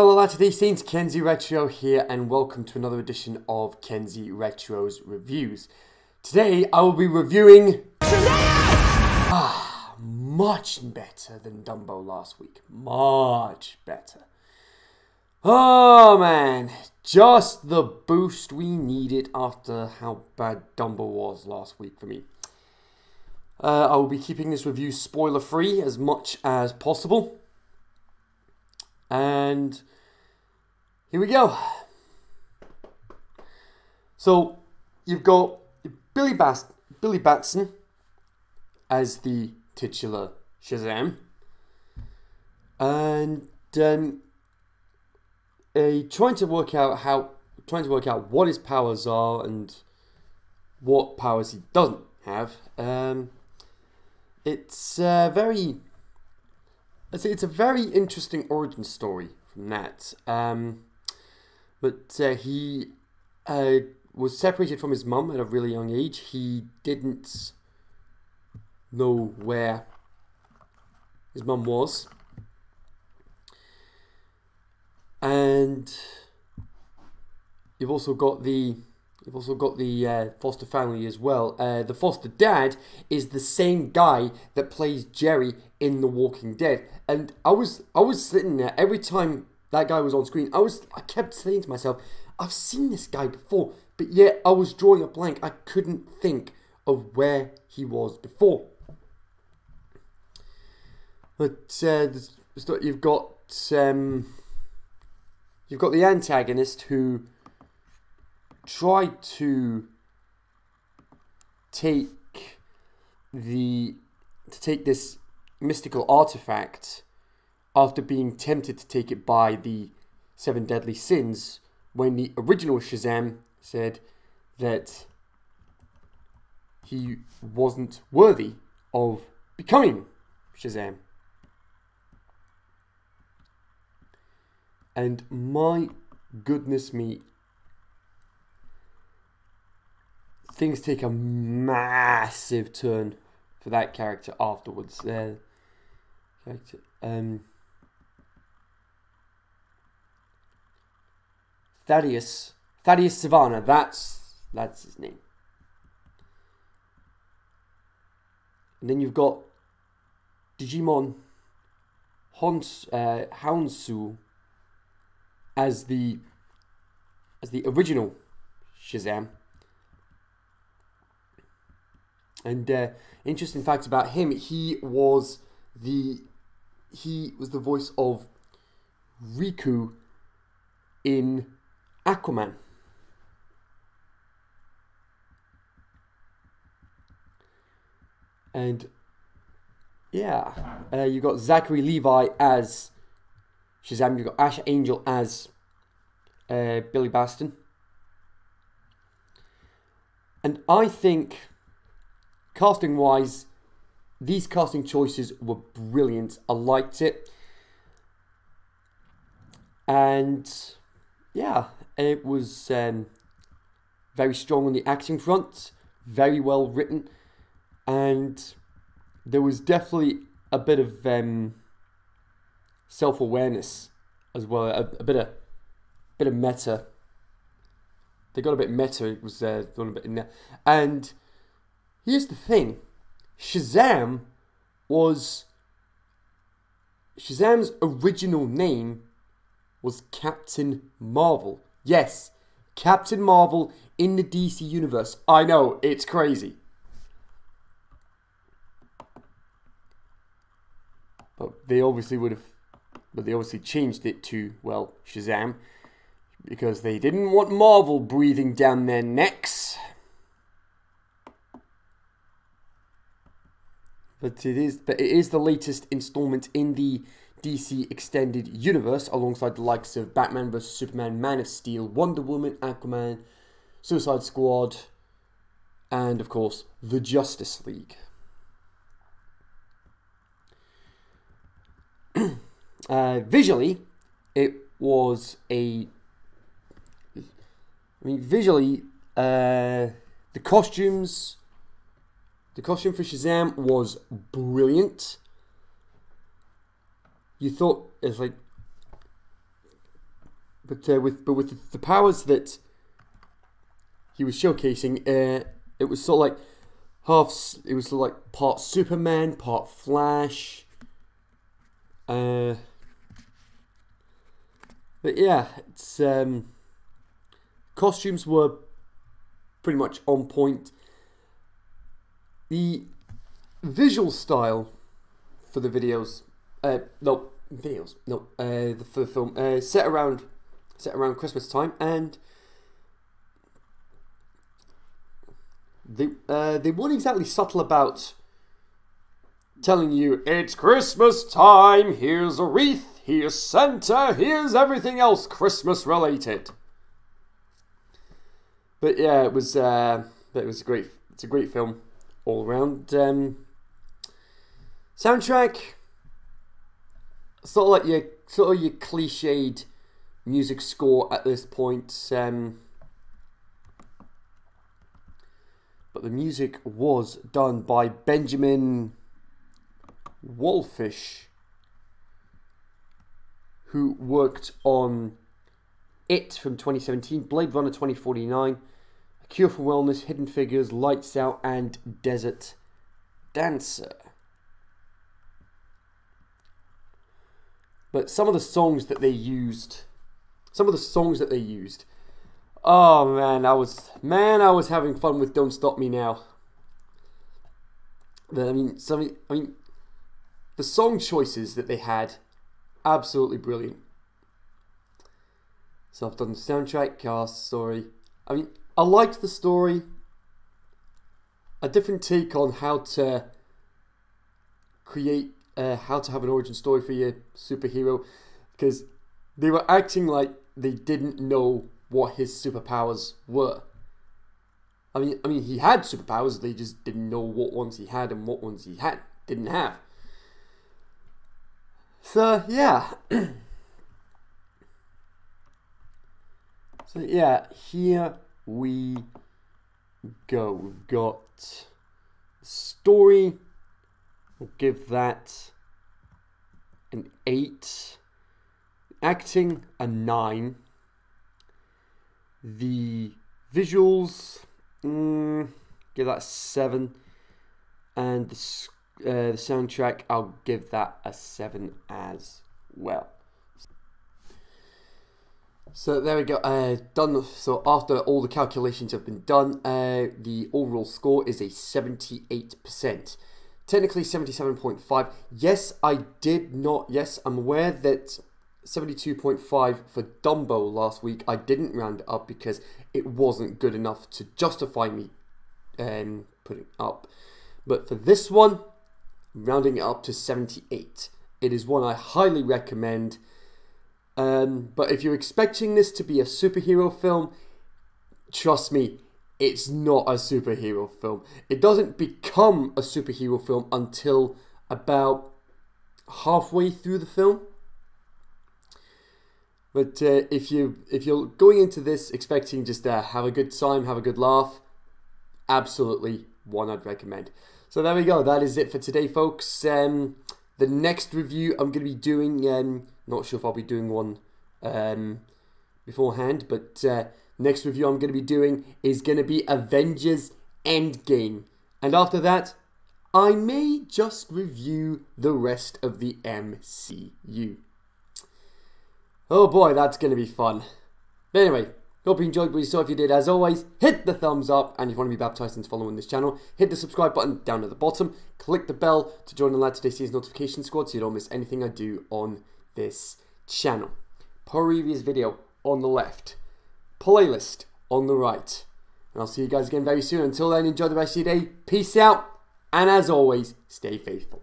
Latter-day Saints, Kenzie Retro here, and welcome to another edition of Kenzie Retro's Reviews. Today, I will be reviewing... Ah, much better than Dumbo last week. Much better. Oh man, just the boost we needed after how bad Dumbo was last week for me. Uh, I will be keeping this review spoiler free as much as possible. And here we go. So you've got Billy, Bast- Billy Batson as the titular Shazam. And um, uh, trying to work out how trying to work out what his powers are and what powers he doesn't have. Um, it's uh, very it's, it's a very interesting origin story from that. Um, but uh, he uh, was separated from his mum at a really young age. He didn't know where his mum was. And you've also got the You've also got the uh, foster family as well. Uh, the foster dad is the same guy that plays Jerry in The Walking Dead, and I was I was sitting there every time that guy was on screen. I was I kept saying to myself, I've seen this guy before, but yet I was drawing a blank. I couldn't think of where he was before. But uh, you've got um, you've got the antagonist who tried to take the to take this mystical artifact after being tempted to take it by the seven deadly sins when the original Shazam said that he wasn't worthy of becoming Shazam. And my goodness me, things take a massive turn for that character afterwards. Uh, character, um, Thaddeus, Thaddeus Sivana. That's that's his name. And then you've got Djimon Hounsou, uh, as the as the original Shazam. And uh, interesting facts about him: he was the he was the voice of Ricou in Aquaman. And yeah, uh, you got Zachary Levi as Shazam. You got Ash Angel as uh, Billy Batson. And I think casting wise, these casting choices were brilliant. I liked it. And yeah, it was um, very strong on the acting front, very well written, and there was definitely a bit of um, self awareness as well, a, a, bit of bit of meta. They got a bit meta. It was uh, a bit in there, and Here's the thing Shazam was. Shazam's original name was Captain Marvel. Yes, Captain Marvel in the DC universe. I know, it's crazy. But they obviously would have. But they obviously changed it to, well, Shazam. Because they didn't want Marvel breathing down their necks. But it is but it is the latest installment in the DC extended universe alongside the likes of Batman vs Superman, Man of Steel, Wonder Woman, Aquaman, Suicide Squad, and of course the Justice League. uh, visually, it was a. I mean, visually, uh, the costumes the costume for Shazam was brilliant. You thought it's like but uh, with but with the powers that he was showcasing, uh, it was sort of like half. It was sort of like part Superman, part Flash. Uh, but yeah, it's um, costumes were pretty much on point. The visual style for the videos, uh, no videos, no, uh, for the film, uh, set around set around Christmas time, and they uh, they weren't exactly subtle about telling you it's Christmas time. Here's a wreath. Here's Santa. Here's everything else Christmas related. But yeah, it was uh, it was a great. It's a great film all around. Um, soundtrack, sort of like your sort of your cliched music score at this point. Um, but the music was done by Benjamin Wallfisch, who worked on It from 2017, Blade Runner 2049, A Cure for Wellness, Hidden Figures, Lights Out, and Desert Dancer. But some of the songs that they used, some of the songs that they used, oh man, I was man, I was having fun with "Don't Stop Me Now." I mean, some, I mean, the song choices that they had, absolutely brilliant. So I've done the soundtrack, cast, story. I mean, I liked the story. A different take on how to create uh, how to have an origin story for your superhero because they were acting like they didn't know what his superpowers were. I mean, I mean, he had superpowers. They just didn't know what ones he had and what ones he had didn't have. So yeah. so yeah, here we go. We've got story. We'll give that an 8. Acting, a 9. The visuals, mm, give that 7. And the, uh, the soundtrack, I'll give that a 7 as well. So there we go. Uh, done. So after all the calculations have been done, uh, the overall score is a seventy-eight percent. Technically seventy-seven point five. Yes, I did not. Yes, I'm aware that seventy-two point five for Dumbo last week. I didn't round it up because it wasn't good enough to justify me um, putting up. But for this one, rounding it up to seventy-eight. It is one I highly recommend. Um, but if you're expecting this to be a superhero film, trust me, it's not a superhero film. It doesn't become a superhero film until about halfway through the film. But uh, if you if you're going into this expecting just to have a good time, have a good laugh, absolutely one I'd recommend. So there we go. That is it for today, folks. Um, the next review I'm going to be doing. Um, not sure if I'll be doing one um, beforehand, but uh, next review I'm going to be doing is going to be Avengers Endgame. And after that, I may just review the rest of the MCU. Oh boy, that's going to be fun. But anyway, hope you enjoyed what you saw. If you did, as always, hit the thumbs up. And if you want to be baptized and following this channel, hit the subscribe button down at the bottom. Click the bell to join the Latter-day Saints notification squad so you don't miss anything I do on this channel. Previous video on the left. Playlist on the right. And I'll see you guys again very soon. Until then, enjoy the rest of your day. Peace out. And as always, stay faithful.